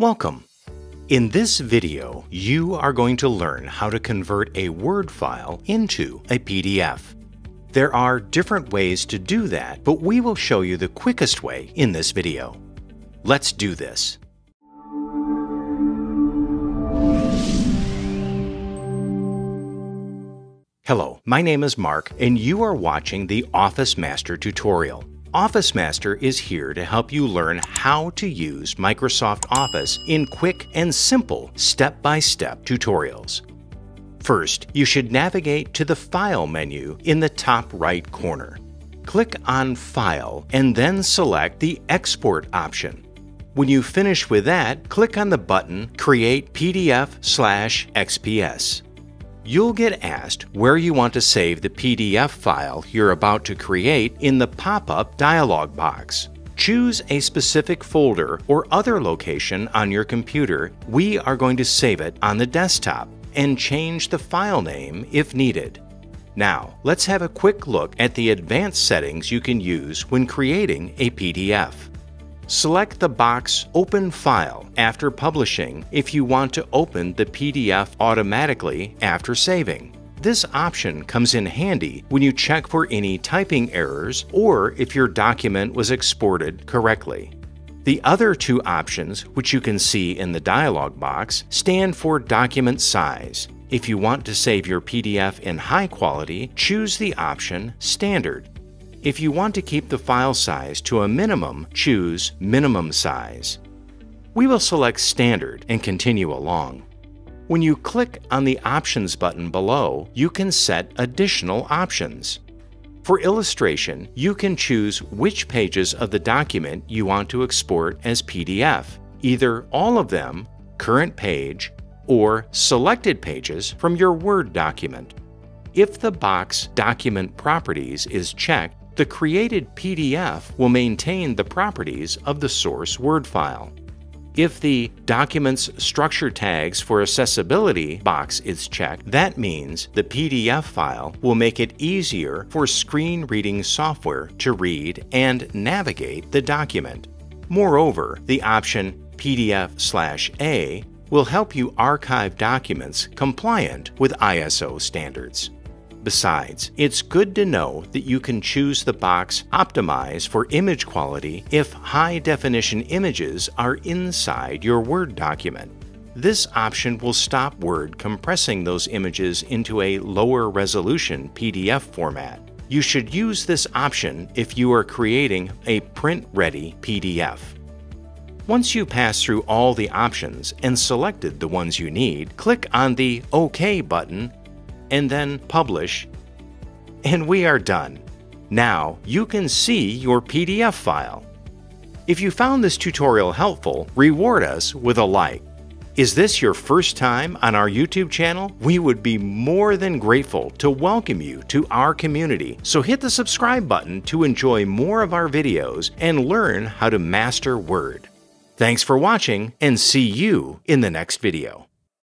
Welcome. In this video, you are going to learn how to convert a Word file into a PDF. There are different ways to do that, but we will show you the quickest way in this video. Let's do this. Hello, my name is Mark, and you are watching the Office Master tutorial. Office Master is here to help you learn how to use Microsoft Office in quick and simple step-by-step tutorials. First, you should navigate to the File menu in the top right corner. Click on File and then select the Export option. When you finish with that, click on the button Create PDF/XPS you'll get asked where you want to save the PDF file you're about to create in the pop-up dialog box. Choose a specific folder or other location on your computer. We are going to save it on the desktop and change the file name if needed. Now, let's have a quick look at the advanced settings you can use when creating a PDF. Select the box Open File after publishing if you want to open the PDF automatically after saving. This option comes in handy when you check for any typing errors or if your document was exported correctly. The other two options, which you can see in the dialog box, stand for document size. If you want to save your PDF in high quality, choose the option Standard. If you want to keep the file size to a minimum, choose Minimum Size. We will select Standard and continue along. When you click on the Options button below, you can set additional options. For illustration, you can choose which pages of the document you want to export as PDF, either all of them, current page, or selected pages from your Word document. If the box Document Properties is checked, the created PDF will maintain the properties of the source Word file. If the Documents Structure Tags for Accessibility box is checked, that means the PDF file will make it easier for screen reading software to read and navigate the document. Moreover, the option PDF/A will help you archive documents compliant with ISO standards. Besides, it's good to know that you can choose the box Optimize for image quality if high definition images are inside your Word document. This option will stop Word compressing those images into a lower resolution PDF format. You should use this option if you are creating a print-ready PDF. Once you pass through all the options and selected the ones you need, click on the OK button and then publish, and we are done. Now you can see your PDF file. If you found this tutorial helpful, reward us with a like. Is this your first time on our YouTube channel? We would be more than grateful to welcome you to our community, so hit the subscribe button to enjoy more of our videos and learn how to master Word. Thanks for watching and see you in the next video.